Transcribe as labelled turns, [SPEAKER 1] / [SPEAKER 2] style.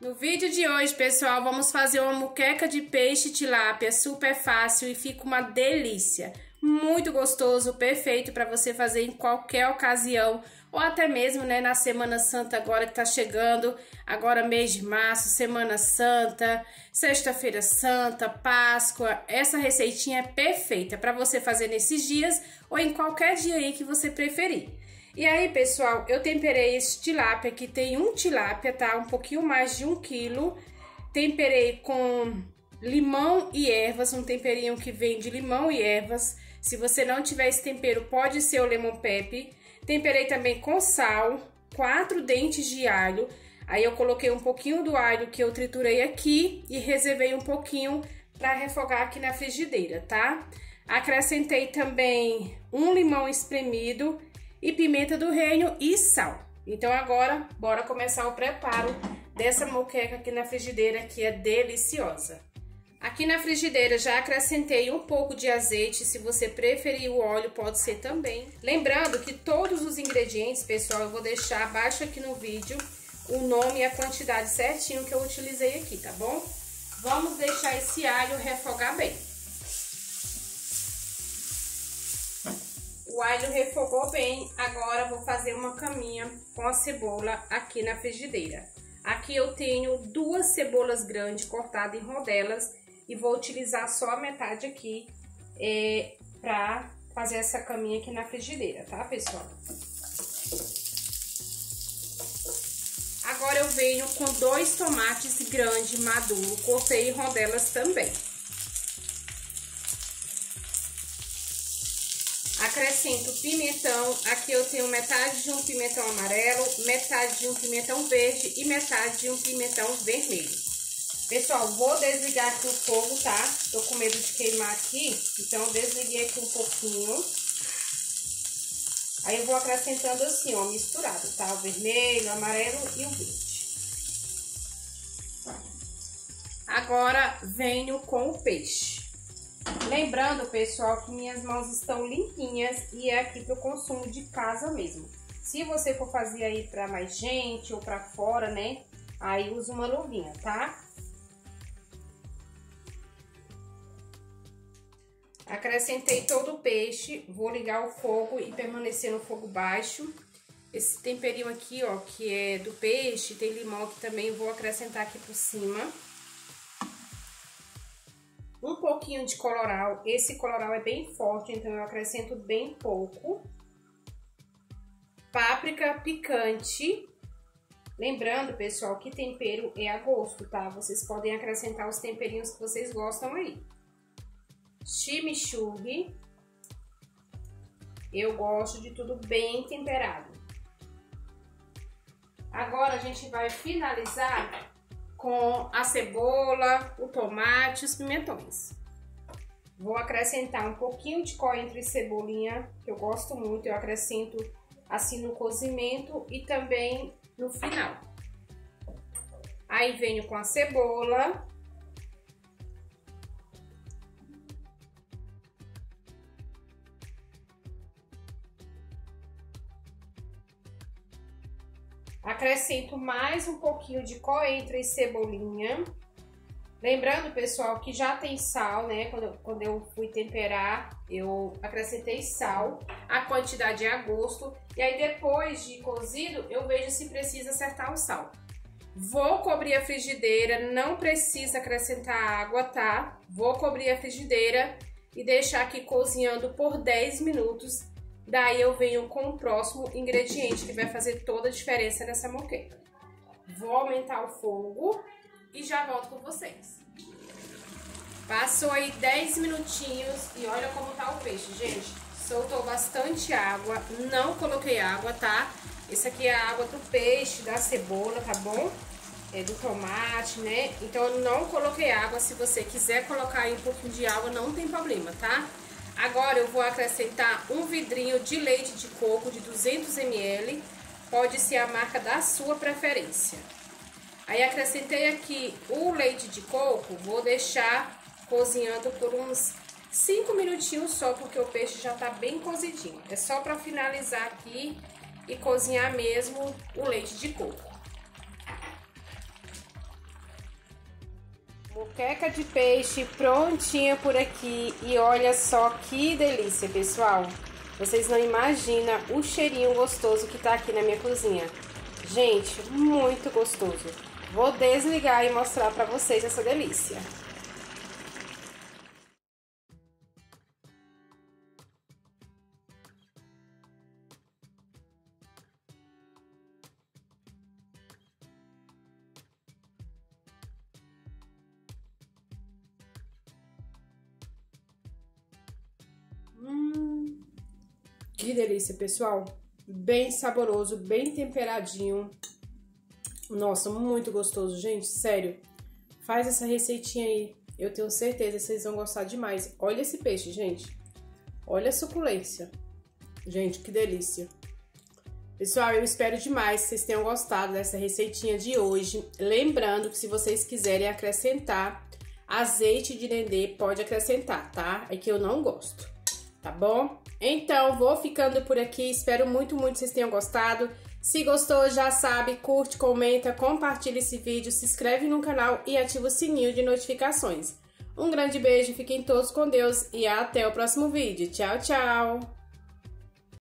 [SPEAKER 1] No vídeo de hoje, pessoal, vamos fazer uma muqueca de peixe tilápia super fácil e fica uma delícia. Muito gostoso, perfeito para você fazer em qualquer ocasião ou até mesmo, né, na Semana Santa agora que tá chegando, agora mês de março, Semana Santa, Sexta-feira Santa, Páscoa. Essa receitinha é perfeita para você fazer nesses dias ou em qualquer dia aí que você preferir. E aí, pessoal, eu temperei esse tilápia que tem um tilápia, tá? Um pouquinho mais de um quilo. Temperei com limão e ervas, um temperinho que vem de limão e ervas. Se você não tiver esse tempero, pode ser o lemon pepper. Temperei também com sal, quatro dentes de alho. Aí eu coloquei um pouquinho do alho que eu triturei aqui e reservei um pouquinho para refogar aqui na frigideira, tá? Acrescentei também um limão espremido e pimenta do reino e sal. Então agora, bora começar o preparo dessa moqueca aqui na frigideira que é deliciosa. Aqui na frigideira já acrescentei um pouco de azeite, se você preferir o óleo pode ser também. Lembrando que todos os ingredientes, pessoal, eu vou deixar abaixo aqui no vídeo o nome e a quantidade certinho que eu utilizei aqui, tá bom? Vamos deixar esse alho refogar bem. O alho refogou bem, agora vou fazer uma caminha com a cebola aqui na frigideira. Aqui eu tenho duas cebolas grandes cortadas em rodelas e vou utilizar só a metade aqui é, pra fazer essa caminha aqui na frigideira, tá, pessoal? Agora eu venho com dois tomates grandes maduros, cortei em rodelas também. Acrescento pimentão, aqui eu tenho metade de um pimentão amarelo, metade de um pimentão verde e metade de um pimentão vermelho. Pessoal, vou desligar aqui o fogo, tá? Tô com medo de queimar aqui, então desliguei aqui um pouquinho. Aí eu vou acrescentando assim, ó, misturado, tá? O vermelho, o amarelo e o verde. Agora, venho com o peixe. Lembrando, pessoal, que minhas mãos estão limpinhas e é aqui pro consumo de casa mesmo. Se você for fazer aí pra mais gente ou pra fora, né? Aí usa uma luvinha, tá? Acrescentei todo o peixe, vou ligar o fogo e permanecer no fogo baixo. Esse temperinho aqui, ó, que é do peixe, tem limão aqui também, vou acrescentar aqui por cima. Um pouquinho de coloral, esse coloral é bem forte, então eu acrescento bem pouco. Páprica picante. Lembrando, pessoal, que tempero é a gosto, tá? Vocês podem acrescentar os temperinhos que vocês gostam aí chimichurri. Eu gosto de tudo bem temperado. Agora a gente vai finalizar com a cebola, o tomate e os pimentões. Vou acrescentar um pouquinho de coentro e cebolinha, que eu gosto muito, eu acrescento assim no cozimento e também no final. Aí venho com a cebola, Acrescento mais um pouquinho de coentro e cebolinha. Lembrando, pessoal, que já tem sal, né? Quando, quando eu fui temperar, eu acrescentei sal. A quantidade é a gosto. E aí, depois de cozido, eu vejo se precisa acertar o sal. Vou cobrir a frigideira, não precisa acrescentar água, tá? Vou cobrir a frigideira e deixar aqui cozinhando por 10 minutos Daí eu venho com o próximo ingrediente que vai fazer toda a diferença nessa moqueca. Vou aumentar o fogo e já volto com vocês. Passou aí 10 minutinhos e olha como tá o peixe, gente. Soltou bastante água, não coloquei água, tá? Esse aqui é a água do peixe, da cebola, tá bom? É do tomate, né? Então eu não coloquei água, se você quiser colocar aí um pouquinho de água, não tem problema, tá? Agora eu vou acrescentar um vidrinho de leite de coco de 200 ml, pode ser a marca da sua preferência. Aí acrescentei aqui o leite de coco, vou deixar cozinhando por uns 5 minutinhos só, porque o peixe já tá bem cozidinho. É só para finalizar aqui e cozinhar mesmo o leite de coco. Moqueca de peixe prontinha por aqui e olha só que delícia, pessoal. Vocês não imaginam o cheirinho gostoso que tá aqui na minha cozinha. Gente, muito gostoso. Vou desligar e mostrar pra vocês essa delícia. Que delícia, pessoal. Bem saboroso, bem temperadinho. Nossa, muito gostoso, gente, sério. Faz essa receitinha aí. Eu tenho certeza que vocês vão gostar demais. Olha esse peixe, gente. Olha a suculência. Gente, que delícia. Pessoal, eu espero demais que vocês tenham gostado dessa receitinha de hoje. Lembrando que se vocês quiserem acrescentar azeite de dendê, pode acrescentar, tá? É que eu não gosto tá bom? Então, vou ficando por aqui. Espero muito, muito que vocês tenham gostado. Se gostou, já sabe, curte, comenta, compartilha esse vídeo, se inscreve no canal e ativa o sininho de notificações. Um grande beijo, fiquem todos com Deus e até o próximo vídeo. Tchau, tchau!